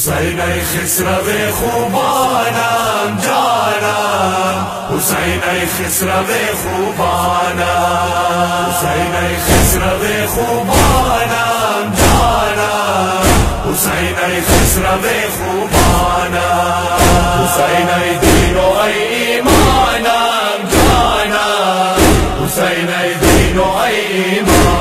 حسین خسرو خوبانم جانم حسین خسرو خوبانم حسین خسرو خوبانم جانم حسین خسرو خوبانم حسین دین و ایمانم جانم حسین دین و ایمانم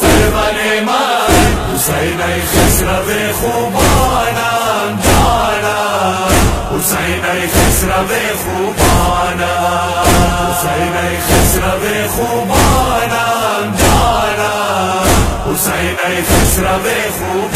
سرور من حسین خسرو خوبانم جانم حسین خسرو خوبانم حسین خسرو خوبانم جانم حسین خسرو خوبانم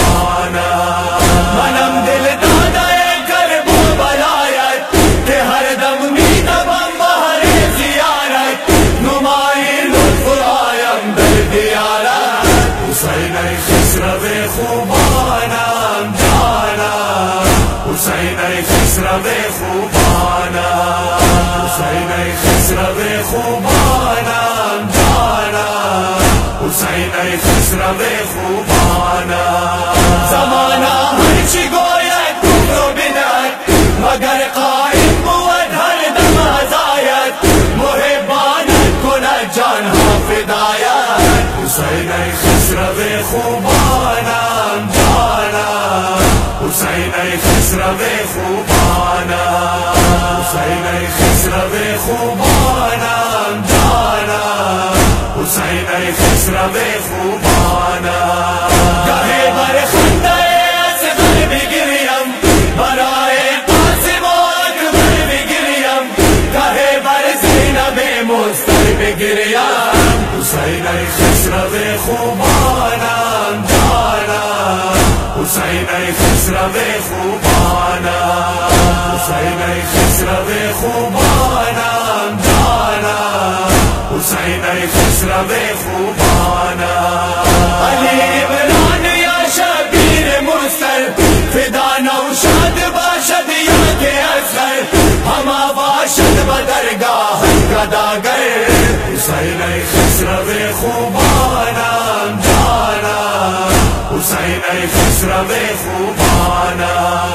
در حسین خسرو خوبانم جانم حسین خسرو خوبانم حسین خسرو خوبانم جانم حسین خسرو خوبانم حسین خسرو خوبانم جانم حسین خسرو خوبانم حسین خسرو خوبانم جانم حسین خسرو خوبانم خسرو خوبانم جانم حسین خسرو خوبانم حسین خسرو خوبانم جانم حسین خسرو خوبانم حسین خسرو خوبانم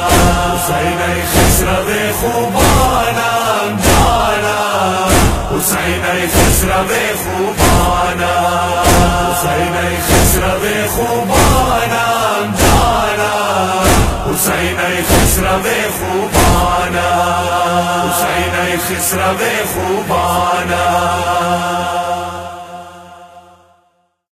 حسین خسرو خوبانم جانم حسین خسرو خوبانم حسین خسرو خوبانم جانم حسین خسرو خوبانم حسین خسرو خوبانم